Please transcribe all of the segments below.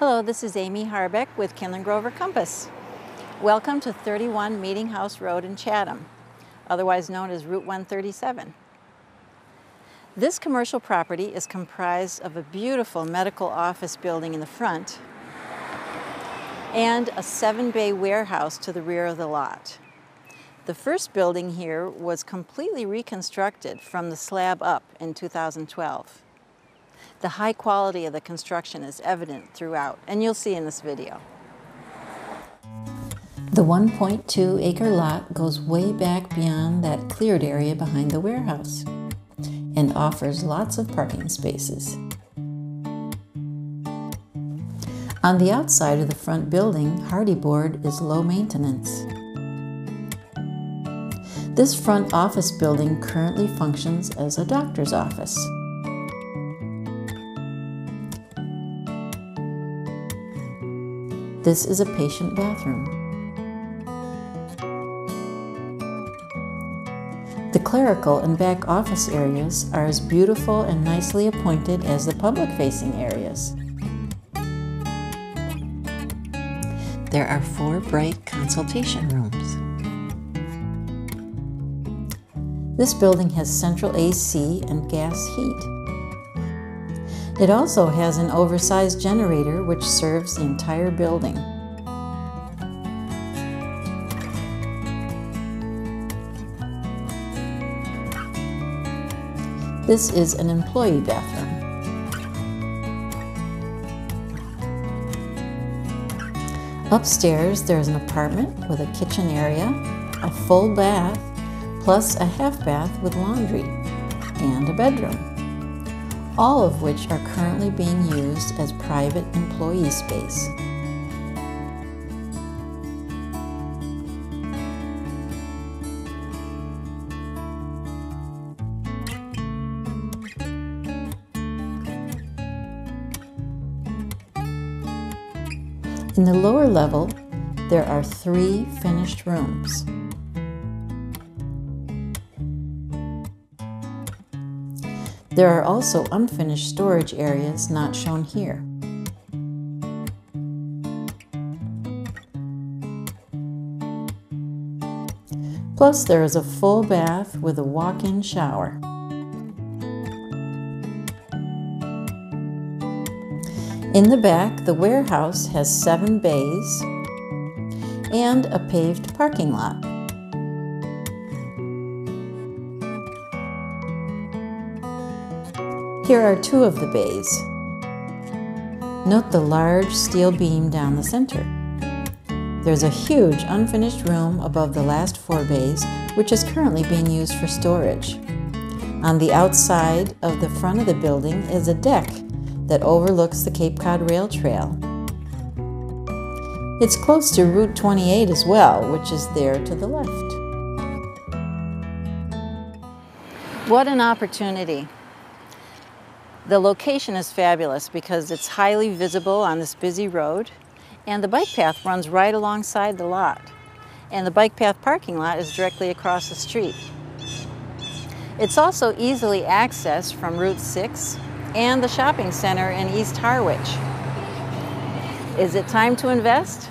Hello, this is Amy Harbeck with Kinlin Grover Compass. Welcome to 31 Meeting House Road in Chatham, otherwise known as Route 137. This commercial property is comprised of a beautiful medical office building in the front and a seven bay warehouse to the rear of the lot. The first building here was completely reconstructed from the slab up in 2012. The high quality of the construction is evident throughout, and you'll see in this video. The 1.2 acre lot goes way back beyond that cleared area behind the warehouse and offers lots of parking spaces. On the outside of the front building, Hardie board is low maintenance. This front office building currently functions as a doctor's office. This is a patient bathroom. The clerical and back office areas are as beautiful and nicely appointed as the public-facing areas. There are four bright consultation rooms. This building has central AC and gas heat. It also has an oversized generator which serves the entire building. This is an employee bathroom. Upstairs, there is an apartment with a kitchen area, a full bath, plus a half bath with laundry, and a bedroom all of which are currently being used as private employee space. In the lower level, there are three finished rooms. There are also unfinished storage areas not shown here. Plus there is a full bath with a walk-in shower. In the back, the warehouse has seven bays and a paved parking lot. Here are two of the bays. Note the large steel beam down the center. There's a huge unfinished room above the last four bays, which is currently being used for storage. On the outside of the front of the building is a deck that overlooks the Cape Cod Rail Trail. It's close to Route 28 as well, which is there to the left. What an opportunity. The location is fabulous because it's highly visible on this busy road and the bike path runs right alongside the lot. And the bike path parking lot is directly across the street. It's also easily accessed from Route 6 and the shopping center in East Harwich. Is it time to invest?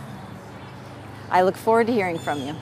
I look forward to hearing from you.